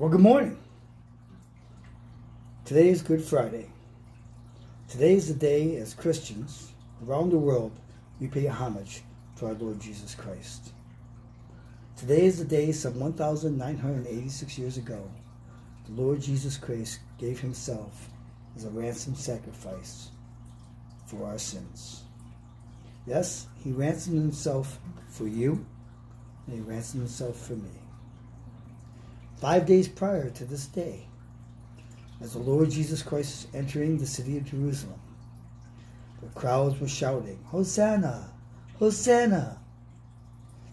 Well, good morning. Today is Good Friday. Today is the day as Christians around the world we pay homage to our Lord Jesus Christ. Today is the day some 1,986 years ago the Lord Jesus Christ gave himself as a ransom sacrifice for our sins. Yes, he ransomed himself for you, and he ransomed himself for me. Five days prior to this day, as the Lord Jesus Christ was entering the city of Jerusalem, the crowds were shouting, Hosanna! Hosanna!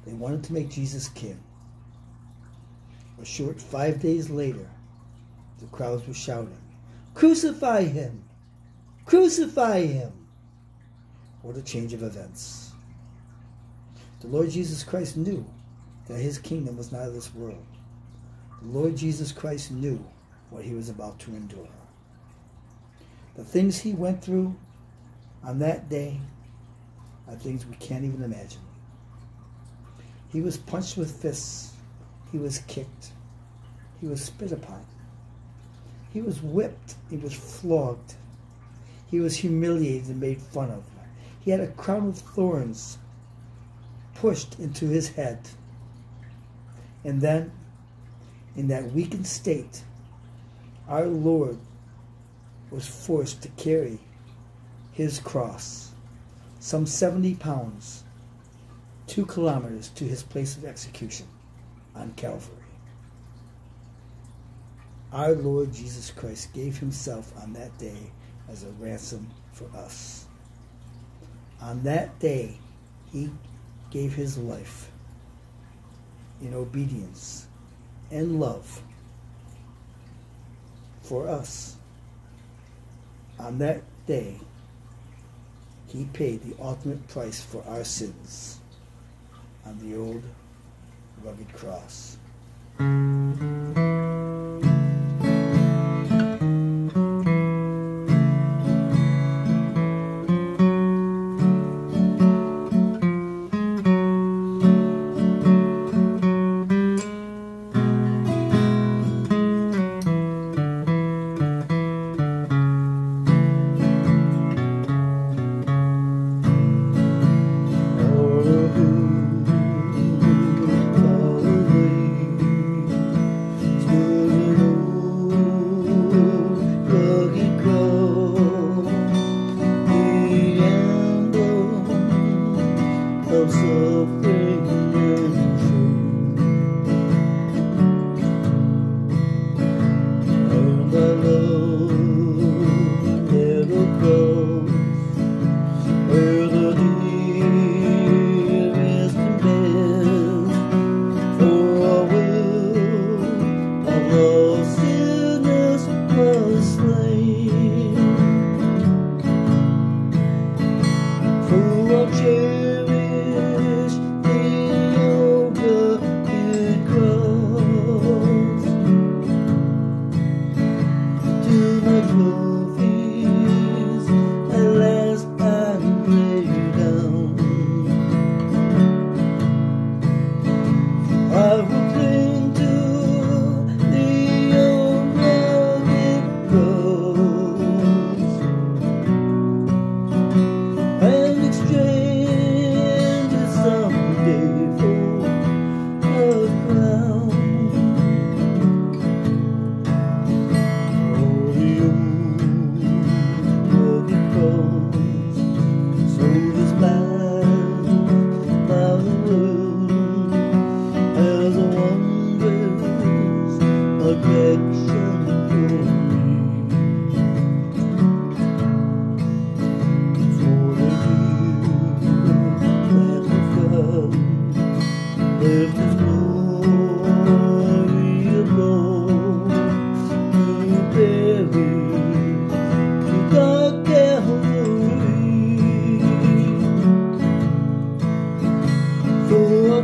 They wanted to make Jesus king. A short five days later, the crowds were shouting, Crucify him! Crucify him! What a change of events. The Lord Jesus Christ knew that his kingdom was not of this world. Lord Jesus Christ knew what he was about to endure. The things he went through on that day are things we can't even imagine. He was punched with fists. He was kicked. He was spit upon. He was whipped. He was flogged. He was humiliated and made fun of. He had a crown of thorns pushed into his head. And then in that weakened state, our Lord was forced to carry his cross, some 70 pounds, two kilometers to his place of execution on Calvary. Our Lord Jesus Christ gave himself on that day as a ransom for us. On that day, he gave his life in obedience and love for us. On that day, he paid the ultimate price for our sins on the old rugged cross.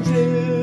children.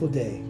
wonderful day.